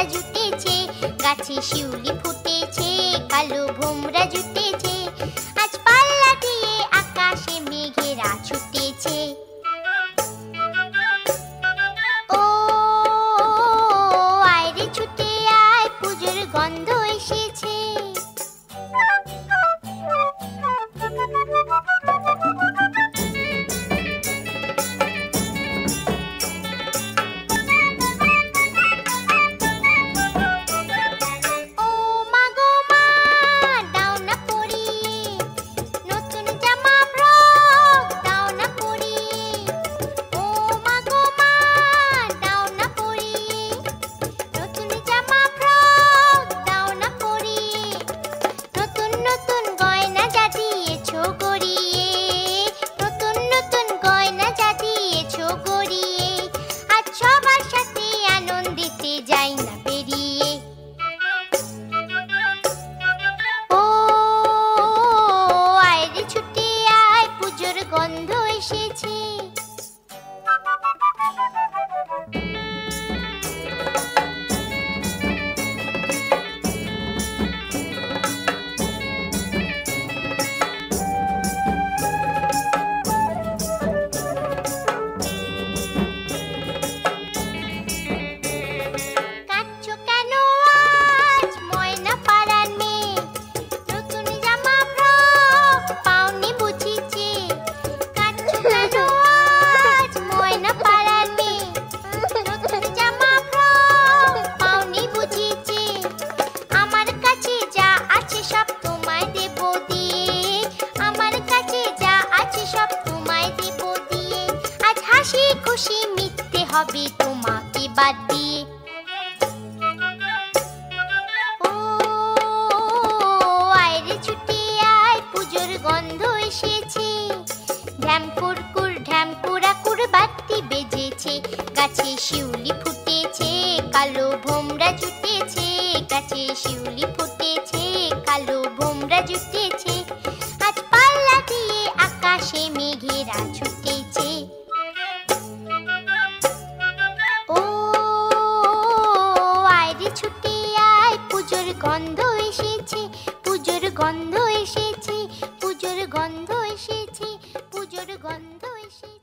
ভোমরা জুটেছে গাছে শিউলি ফুটেছে কালো ভোমরা জুটেছে। যাই না বেরিয়ে ও আয়রে ছুটি আয় পুজোর গন্ধ এসেছে। হবে তোমাকে বাদ। দিয়ে ও, আয়রে ছুটে আয়, পুজোর গন্ধ এসেছে। ঢ্যাম কুরকুর ঢ্যাম কুড়াকুর বাতি বেজেছে। গাছে শিউলি ফুটেছে, কালো ভোমরা জুটেছে। গাছে শিউলি ফুটেছে, কালো ভোমরা জুটেছে। আজ পাল্লা দিয়ে আকাশে মেঘেরা ছুটেছে গন্ধ এসেছে পুজোর গন্ধ এসেছে পুজোর গন্ধ এসেছে পুজোর গন্ধ এসেছে।